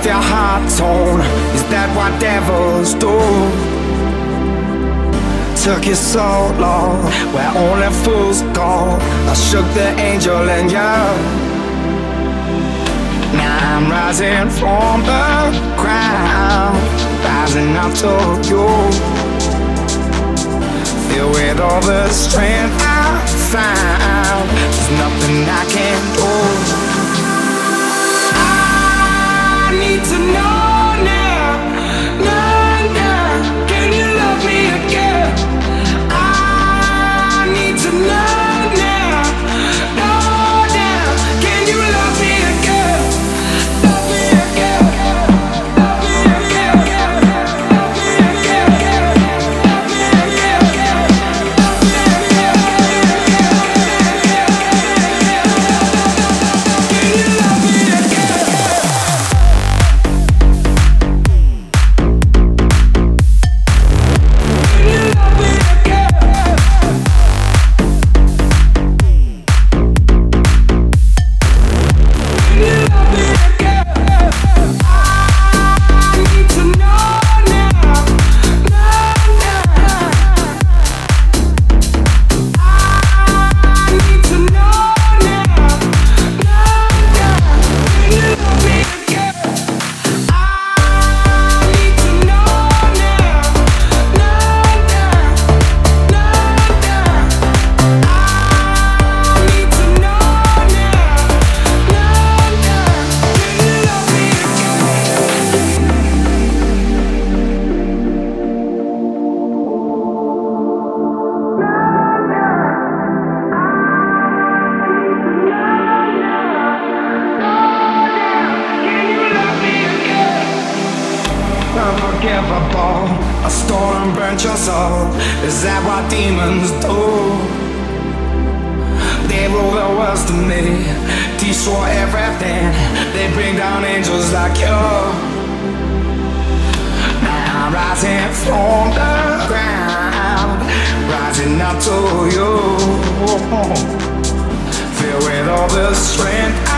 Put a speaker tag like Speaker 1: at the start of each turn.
Speaker 1: off your heart tone. Is that what devils do? Took you so long, where only fools go. I shook the angel in you. Now I'm rising from the ground, rising up to you. Filled with all the strength I found, there's nothing I can tonight. Unforgivable. A storm burnt your soul. Is that what demons do? They rule the world to me, destroy everything. They bring down angels like you. Now I'm rising from the ground, rising up to you. Filled with all the strength